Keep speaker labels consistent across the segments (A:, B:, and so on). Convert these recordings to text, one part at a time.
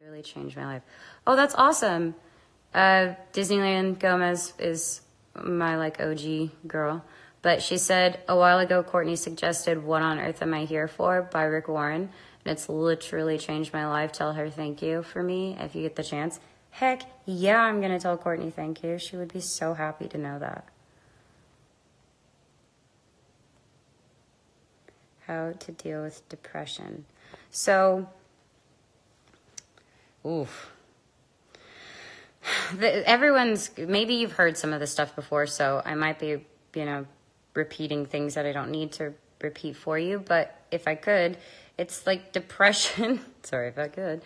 A: really changed my life. Oh, that's awesome. Uh, Disneyland Gomez is my like OG girl. But she said a while ago, Courtney suggested What on Earth Am I Here For by Rick Warren. And it's literally changed my life. Tell her thank you for me if you get the chance. Heck yeah, I'm going to tell Courtney thank you. She would be so happy to know that. How to deal with depression. So, oof. The, everyone's, maybe you've heard some of this stuff before, so I might be, you know, repeating things that I don't need to repeat for you. But if I could, it's like depression. Sorry if I could.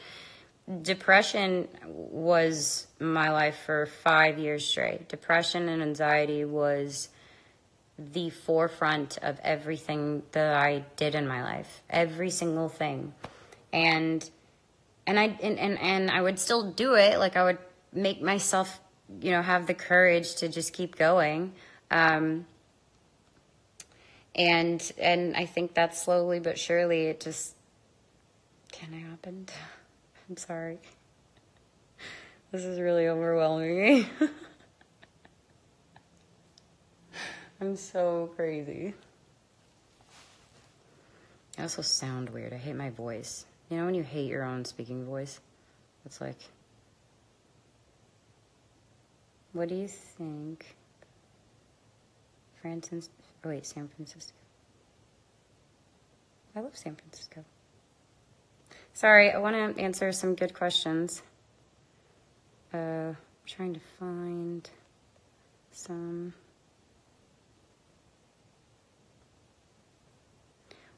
A: Depression was my life for five years straight. Depression and anxiety was the forefront of everything that I did in my life, every single thing. And and I and, and, and I would still do it. Like I would make myself, you know, have the courage to just keep going. Um, and and I think that slowly but surely it just kind of happened. I'm sorry. This is really overwhelming. I'm so crazy. I also sound weird. I hate my voice. You know when you hate your own speaking voice? It's like, what do you think? Francis, oh wait, San Francisco. I love San Francisco. Sorry, I want to answer some good questions. Uh, I'm trying to find some.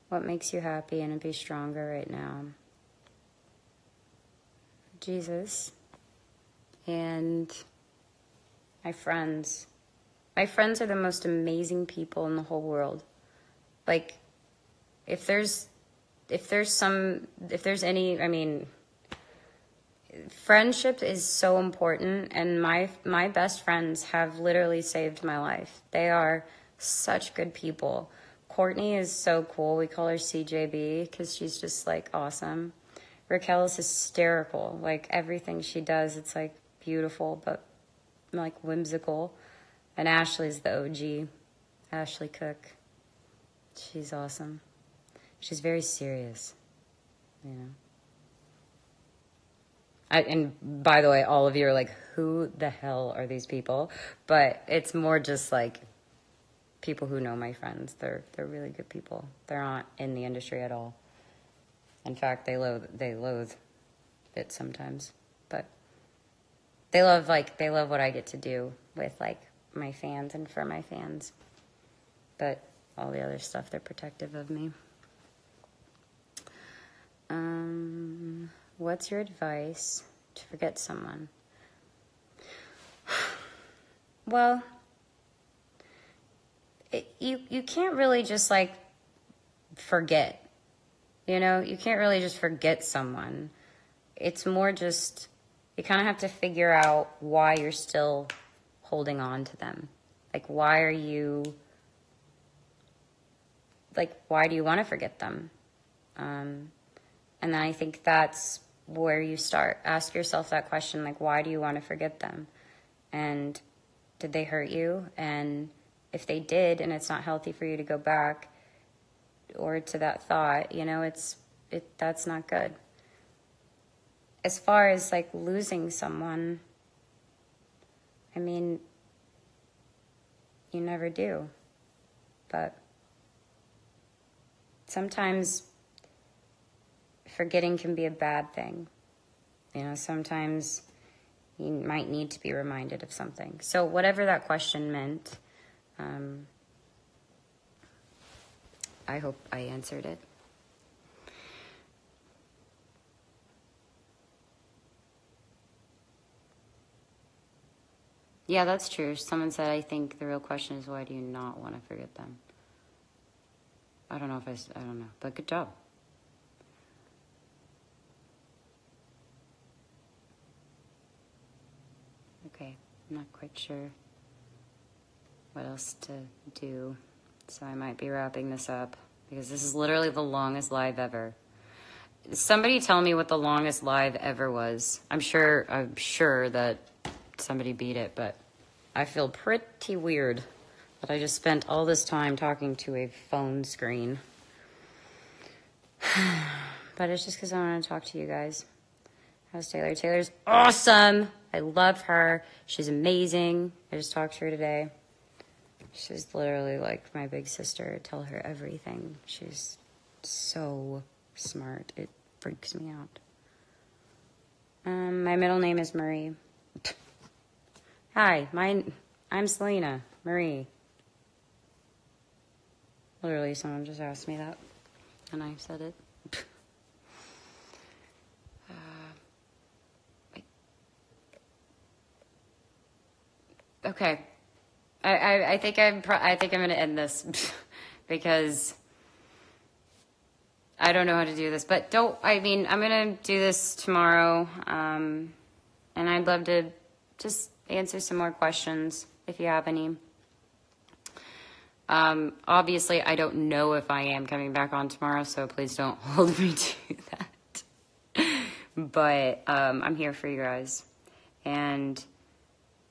A: What makes you happy and be stronger right now? Jesus and my friends. My friends are the most amazing people in the whole world. Like, if there's, if there's some, if there's any, I mean, friendship is so important, and my my best friends have literally saved my life. They are such good people. Courtney is so cool. We call her CJB because she's just like awesome. Raquel is hysterical. Like everything she does, it's like beautiful but like whimsical. And Ashley's the OG, Ashley Cook. She's awesome. She's very serious, you know. I, and by the way, all of you are like, who the hell are these people? But it's more just like people who know my friends. They're they're really good people. They're not in the industry at all. In fact, they loathe they loathe it sometimes, but they love like they love what I get to do with like my fans and for my fans. But all the other stuff, they're protective of me. Um, what's your advice to forget someone? Well, it, you you can't really just like forget. You know, you can't really just forget someone. It's more just you kind of have to figure out why you're still holding on to them. Like why are you like why do you want to forget them? Um, and then I think that's where you start. Ask yourself that question like why do you want to forget them? And did they hurt you? And if they did and it's not healthy for you to go back or to that thought, you know, it's it that's not good. As far as like losing someone, I mean, you never do. But sometimes forgetting can be a bad thing. You know, sometimes you might need to be reminded of something. So, whatever that question meant, um, I hope I answered it. Yeah, that's true. Someone said, I think the real question is why do you not want to forget them? I don't know if I, I don't know, but good job. Okay, I'm not quite sure what else to do. So I might be wrapping this up because this is literally the longest live ever. somebody tell me what the longest live ever was. I'm sure. I'm sure that somebody beat it, but I feel pretty weird that I just spent all this time talking to a phone screen. but it's just because I want to talk to you guys. How's Taylor? Taylor's awesome. I love her. She's amazing. I just talked to her today. She's literally like my big sister. I tell her everything. She's so smart. It freaks me out. Um, my middle name is Marie. Hi, my I'm Selena Marie. Literally, someone just asked me that, and I said it. uh, okay, I, I I think I'm pro- I think I'm gonna end this because I don't know how to do this. But don't I mean I'm gonna do this tomorrow, um, and I'd love to just answer some more questions if you have any. Um, obviously, I don't know if I am coming back on tomorrow, so please don't hold me to that. but um, I'm here for you guys, and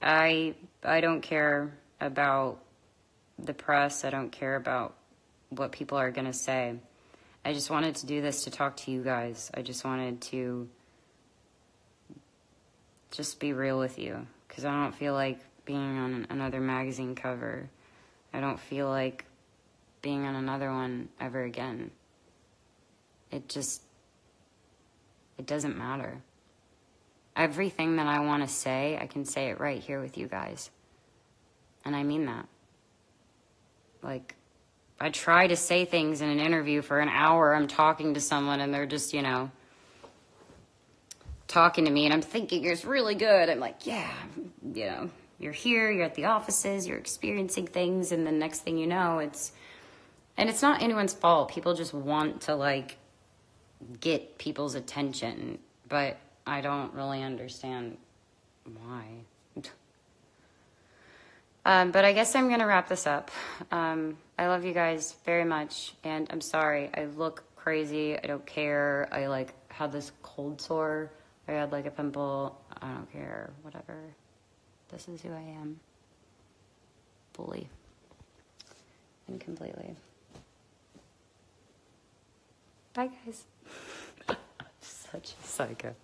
A: I I don't care about the press. I don't care about what people are gonna say. I just wanted to do this to talk to you guys. I just wanted to just be real with you because I don't feel like being on another magazine cover. I don't feel like being on another one ever again. It just, it doesn't matter. Everything that I want to say, I can say it right here with you guys. And I mean that. Like, I try to say things in an interview for an hour. I'm talking to someone and they're just, you know, talking to me and I'm thinking it's really good. I'm like, yeah, you know, you're here, you're at the offices, you're experiencing things, and the next thing you know, it's, and it's not anyone's fault. People just want to like get people's attention, but I don't really understand why. Um, but I guess I'm going to wrap this up. Um, I love you guys very much, and I'm sorry. I look crazy. I don't care. I like had this cold sore. I had like a pimple. I don't care. Whatever. This is who I am. Fully and completely. Bye, guys. Such a psycho.